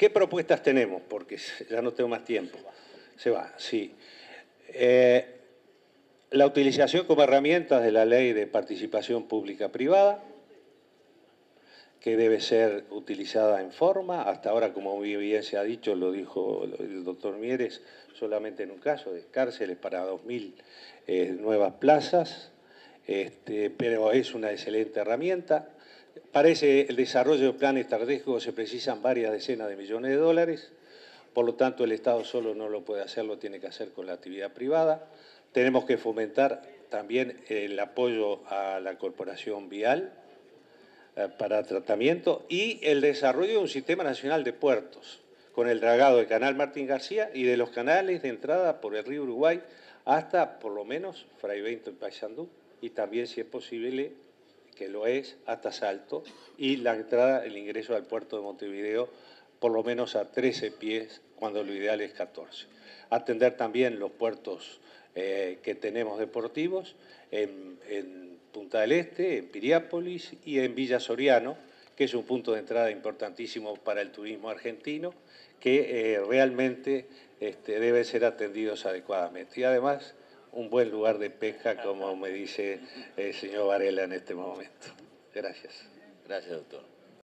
¿Qué propuestas tenemos? Porque ya no tengo más tiempo. Se va, sí. Eh, la utilización como herramientas de la ley de participación pública-privada, que debe ser utilizada en forma. Hasta ahora, como muy bien se ha dicho, lo dijo el doctor Mieres, solamente en un caso de cárceles para 2.000 eh, nuevas plazas, este, pero es una excelente herramienta. Para el desarrollo de planes estratégicos se precisan varias decenas de millones de dólares, por lo tanto el Estado solo no lo puede hacer, lo tiene que hacer con la actividad privada. Tenemos que fomentar también el apoyo a la corporación vial, eh, para tratamiento y el desarrollo de un sistema nacional de puertos, con el dragado del canal Martín García y de los canales de entrada por el río Uruguay hasta por lo menos Fray Bento y Paysandú, y también, si es posible, que lo es, hasta Salto, y la entrada, el ingreso al puerto de Montevideo por lo menos a 13 pies, cuando lo ideal es 14. Atender también los puertos eh, que tenemos deportivos en Punta del Este, en Piriápolis y en Villa Soriano, que es un punto de entrada importantísimo para el turismo argentino, que eh, realmente este, debe ser atendidos adecuadamente. Y además, un buen lugar de pesca, como me dice el señor Varela en este momento. Gracias. Gracias, doctor.